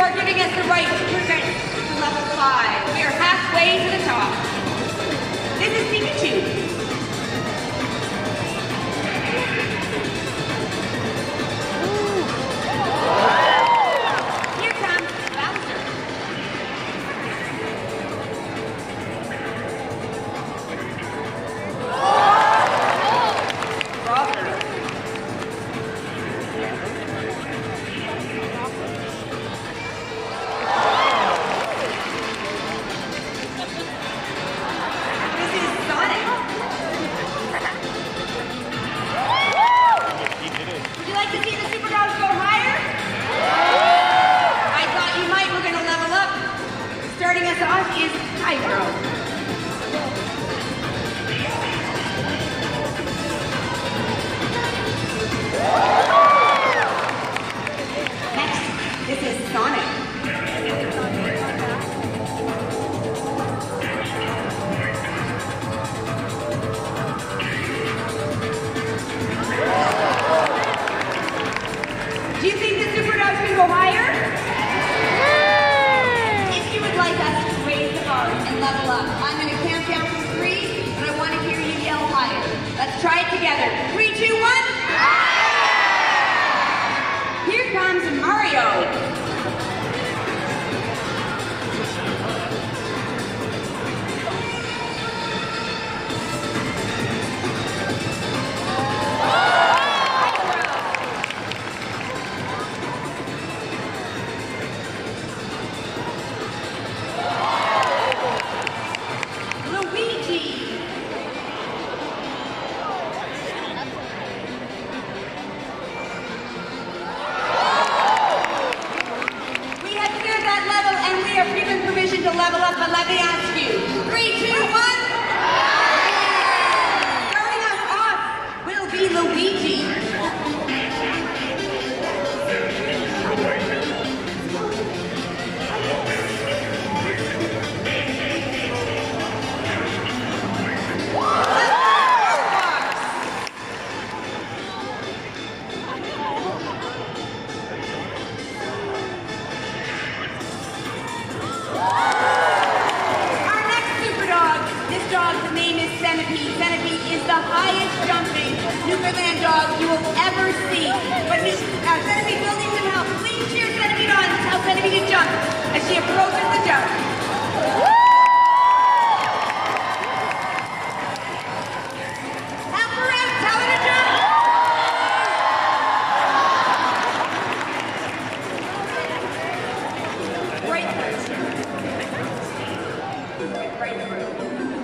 you are giving us the right to prevent together. Three, two, one. dog, the name is Centipede. Centipede is the highest jumping Newfoundland dog you will ever see. But New, uh, Centipede will need some help. Please cheer Centipede on and tell Centipede to jump as she approaches the jump. Help her out, tell her to jump. Breakthrough. Breakthrough.